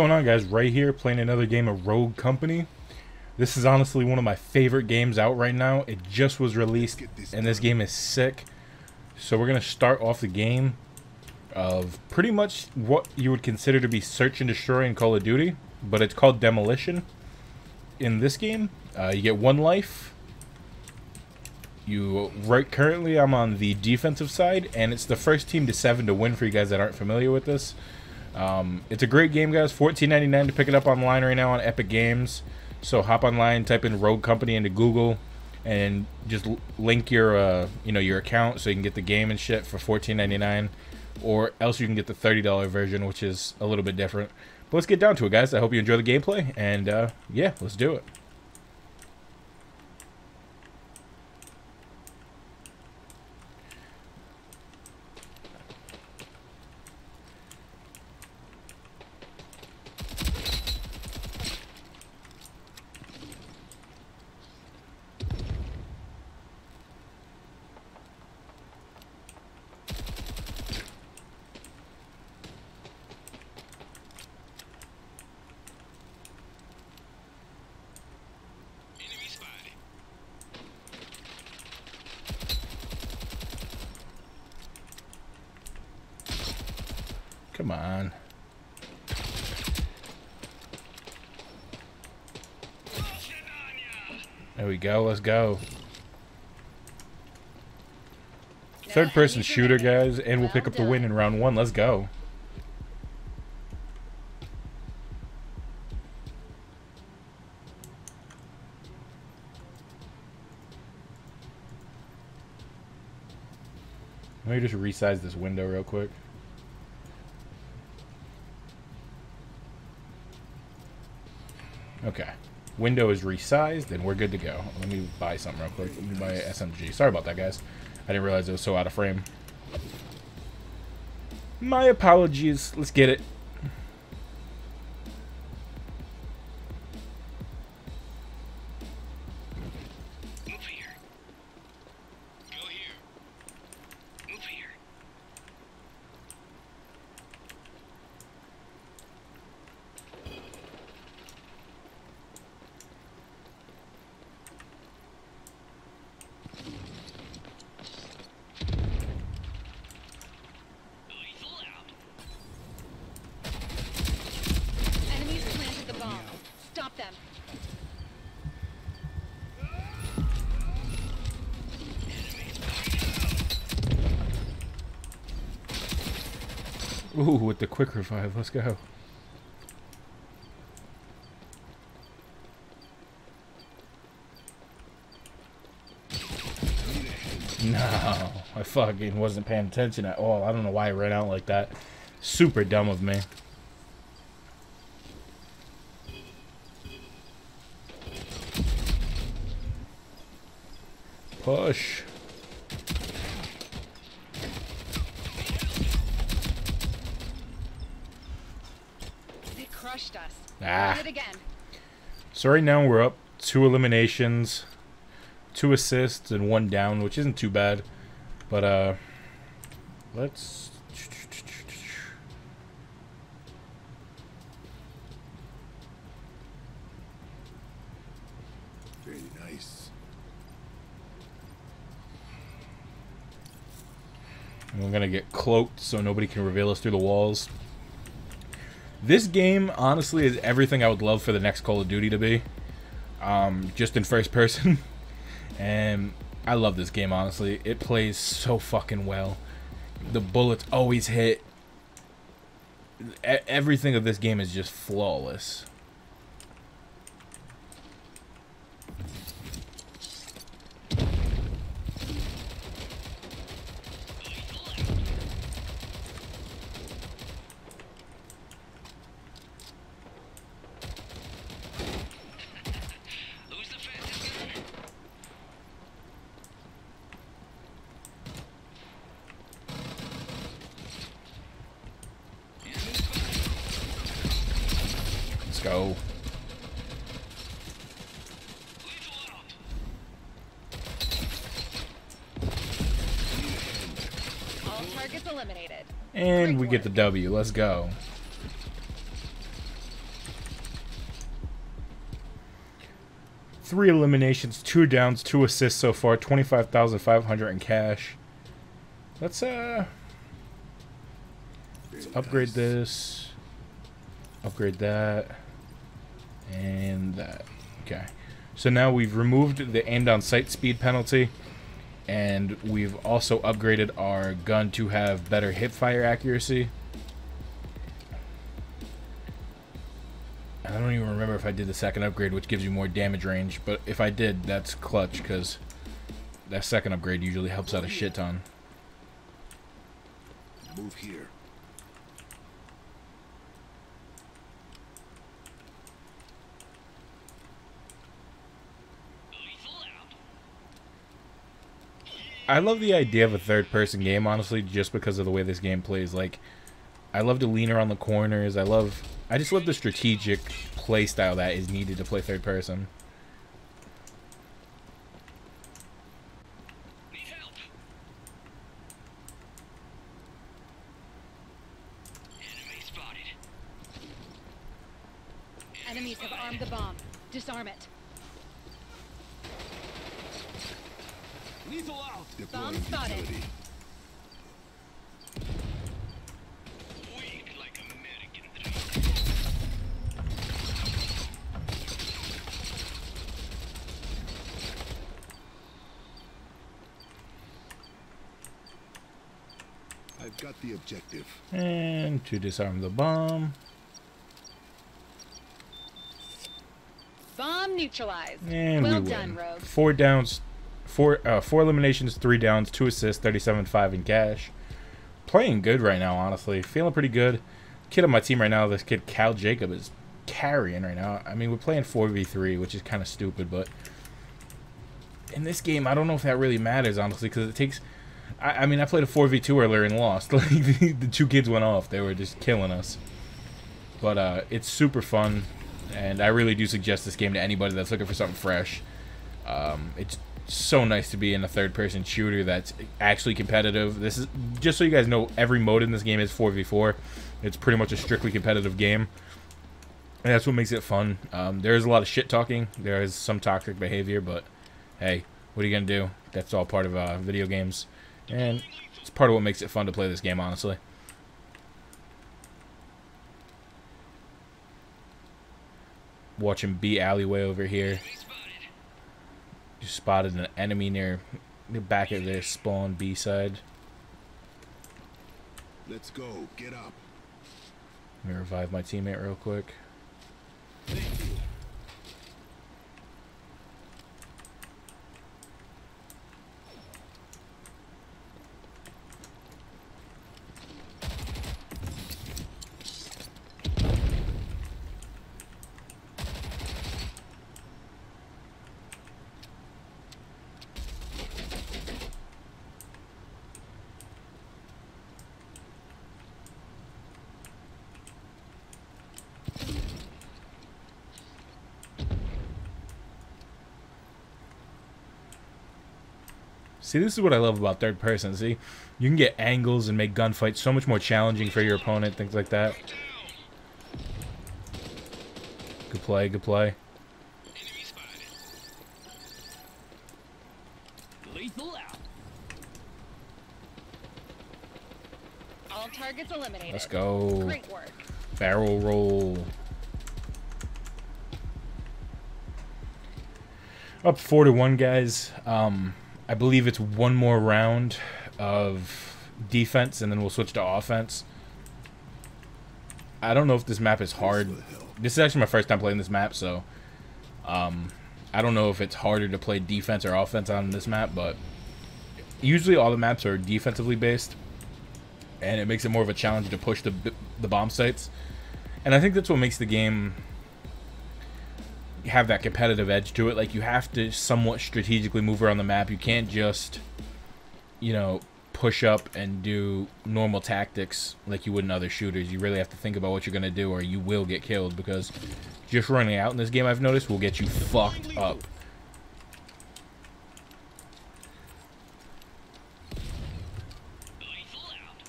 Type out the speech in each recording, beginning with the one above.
going on guys? Right here playing another game of Rogue Company. This is honestly one of my favorite games out right now. It just was released and this game is sick. So we're going to start off the game of pretty much what you would consider to be search and destroy in Call of Duty. But it's called Demolition. In this game, uh, you get one life. You right currently I'm on the defensive side and it's the first team to seven to win for you guys that aren't familiar with this. Um, it's a great game, guys. $14.99 to pick it up online right now on Epic Games. So hop online, type in Rogue Company into Google, and just link your uh, you know your account so you can get the game and shit for $14.99, or else you can get the $30 version, which is a little bit different. But let's get down to it, guys. I hope you enjoy the gameplay, and uh, yeah, let's do it. Come on. There we go. Let's go. Third person shooter, guys, and we'll pick up the win in round one. Let's go. Let me just resize this window real quick. Okay. Window is resized, and we're good to go. Let me buy something real quick. Let me buy an SMG. Sorry about that, guys. I didn't realize it was so out of frame. My apologies. Let's get it. Stop them. Ooh, with the quick revive. Let's go. No, I fucking wasn't paying attention at all. I don't know why I ran out like that. Super dumb of me. Push. They crushed us. Ah. Did it again. So right now we're up two eliminations, two assists, and one down, which isn't too bad. But uh, let's. Very nice. We're gonna get cloaked so nobody can reveal us through the walls. This game, honestly, is everything I would love for the next Call of Duty to be. Um, just in first person. and I love this game, honestly. It plays so fucking well. The bullets always hit. E- everything of this game is just flawless. Let's go. And we get the W. Let's go. Three eliminations, two downs, two assists so far. Twenty-five thousand five hundred in cash. Let's uh, let's upgrade this. Upgrade that and that. Okay. So now we've removed the aim down sight speed penalty, and we've also upgraded our gun to have better hip fire accuracy. I don't even remember if I did the second upgrade, which gives you more damage range. But if I did, that's clutch, because that second upgrade usually helps out a shit ton. Move here. I love the idea of a third-person game, honestly, just because of the way this game plays. Like, I love to lean around the corners. I love... I just love the strategic play style that is needed to play third person. Need help. Enemies have armed the bomb. Disarm it. Lethal out. Bomb Deploying spotted. utility. I've got the objective. And to disarm the bomb. Bomb neutralized. And well we done, win. Rogue. Four downs, four uh, four eliminations, three downs, two assists, thirty-seven five in cash. Playing good right now, honestly. Feeling pretty good. Kid on my team right now, this kid Cal Jacob is carrying right now. I mean, we're playing four v three, which is kind of stupid, but in this game, I don't know if that really matters, honestly, because it takes. I, I mean, I played a four v two earlier and lost. Like the, the two kids went off; they were just killing us. But uh, it's super fun, and I really do suggest this game to anybody that's looking for something fresh. Um, it's so nice to be in a third-person shooter that's actually competitive. This is just so you guys know, every mode in this game is 4v4. It's pretty much a strictly competitive game, and that's what makes it fun. Um, there is a lot of shit talking. There is some toxic behavior, but hey, what are you gonna do? That's all part of uh, video games, and it's part of what makes it fun to play this game. Honestly. Watching B alleyway over here. You spotted an enemy near the back of their spawn B side. Let's go. Get up. Let me revive my teammate real quick. See, this is what I love about third person. See, you can get angles and make gunfights so much more challenging for your opponent, things like that. Good play, good play. All targets eliminated. Let's go. Great work. Barrel roll. Up four to one, guys. Um, I believe it's one more round of defense, and then we'll switch to offense. I don't know if this map is hard. This is actually my first time playing this map, so um, I don't know if it's harder to play defense or offense on this map, but usually all the maps are defensively based, and it makes it more of a challenge to push the the bomb sites. And I think that's what makes the game have that competitive edge to it. Like you have to somewhat strategically move around the map. You can't just, you know, push up and do normal tactics like you would in other shooters. You really have to think about what you're gonna do, or you will get killed. Because just running out in this game, I've noticed, will get you fucked up. Lethal out.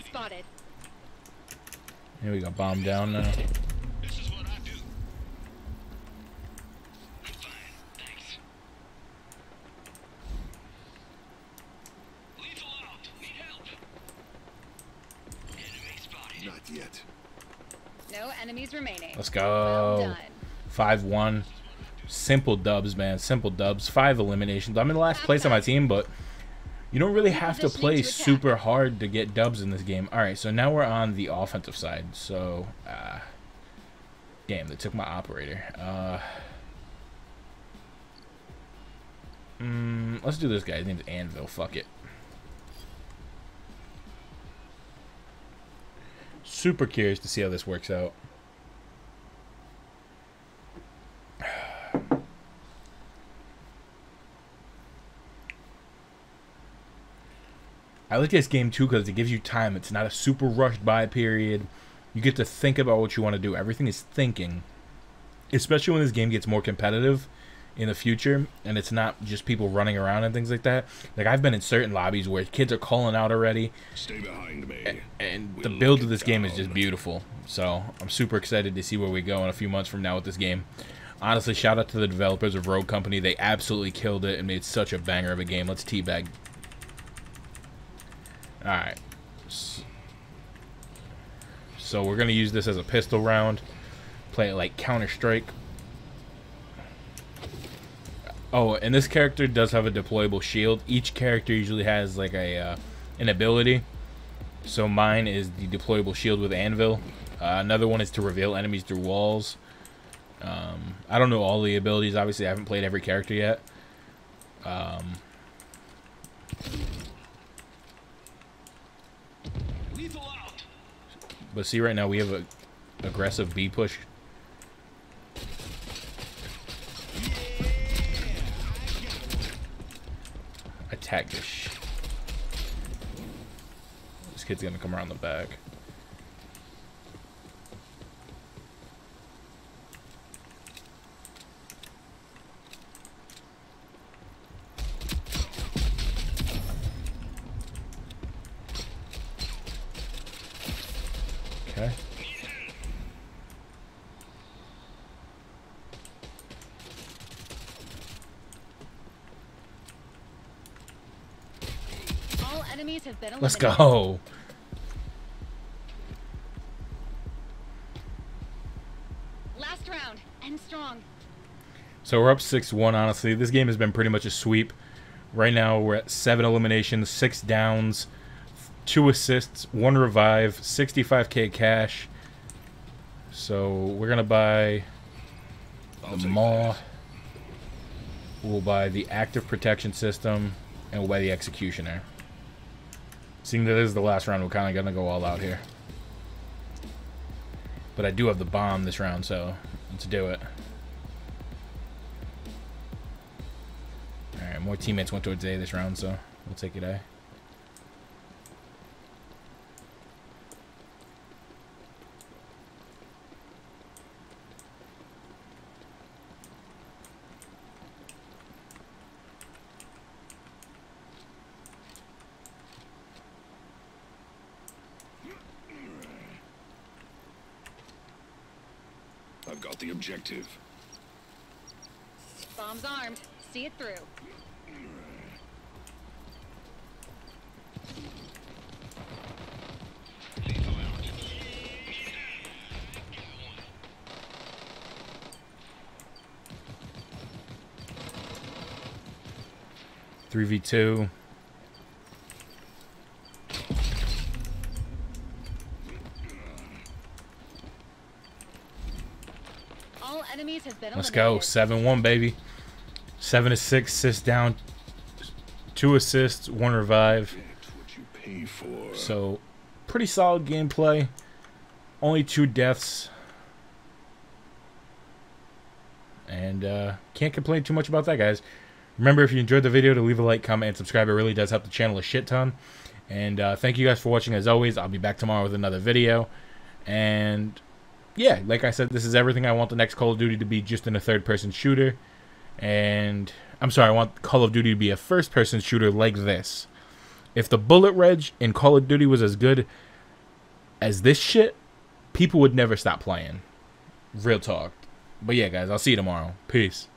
Spotted. Here we go. Bomb down now. This is what I do. I'm fine, thanks. Lethal out. Need help. Enemy spotted. Not yet. No enemies remaining. Let's Well go. done. Five one. Simple dubs, man. Simple dubs. Five eliminations. I'm in the last place on my team, but you don't really have to play to super hard to get dubs in this game. All right, so now we're on the offensive side. So, uh, damn, they took my operator. Uh, mm, let's do this guy. His name's Anvil. Fuck it. Super curious to see how this works out. I like this game too because it gives you time. It's not a super rushed by period. You get to think about what you want to do. Everything is thinking, especially when this game gets more competitive in the future and it's not just people running around and things like that. Like I've been in certain lobbies where kids are calling out already, Stay behind me. and the We'll build of this game is just beautiful. So I'm super excited to see where we go in a few months from now with this game. Honestly, shout out to the developers of Rogue Company. They absolutely killed it and made such a banger of a game. Let's teabag. Alright. So we're going to use this as a pistol round. Play it like Counter-Strike. Oh, and this character does have a deployable shield. Each character usually has like a uh, an ability. So mine is the deployable shield with anvil. Uh, another one is to reveal enemies through walls. Um, I don't know all the abilities. Obviously, I haven't played every character yet. Um, Lethal out. But see, right now we have a aggressive B push. Attack this. This kid's gonna come around the back. Okay. All enemies have been Let's go. Last round. End strong. So we're up 6-1, honestly. This game has been pretty much a sweep. Right now we're at 7 eliminations, 6 downs, 2 assists, 1 revive, 65k cash. So we're going to buy I'll the Maw. We'll buy the active protection system. And we'll buy the executioner. Seeing that this is the last round, we're kind of going to go all out here. But I do have the bomb this round, so let's do it. Alright, more teammates went towards A this round, so we'll take it A. objective. Bombs armed. See it through. Three v two. All enemies have been Let's go. 7 1, baby. 7 to 6, assists down. 2 assists, 1 revive. So, pretty solid gameplay. Only 2 deaths. And uh, can't complain too much about that, guys. Remember, if you enjoyed the video, to leave a like, comment, and subscribe. It really does help the channel a shit ton. And uh, thank you guys for watching. As always, I'll be back tomorrow with another video. And yeah, like I said, this is everything I want the next Call of Duty to be just in a third person shooter. And I'm sorry, I want Call of Duty to be a first person shooter like this. If the bullet reg in Call of Duty was as good as this shit, people would never stop playing. Real talk. But yeah, guys, I'll see you tomorrow. Peace.